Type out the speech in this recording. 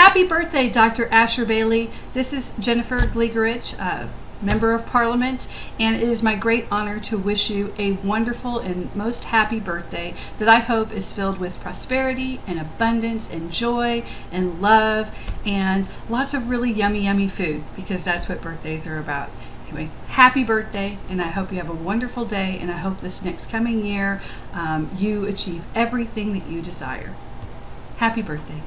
Happy birthday, Dr. Ashurbeyli. This is Jennifer Gilgoric, uh, Member of Parliament, and it is my great honor to wish you a wonderful and most happy birthday that I hope is filled with prosperity and abundance and joy and love and lots of really yummy, yummy food because that's what birthdays are about. Anyway, happy birthday, and I hope you have a wonderful day, and I hope this next coming year um, you achieve everything that you desire. Happy birthday.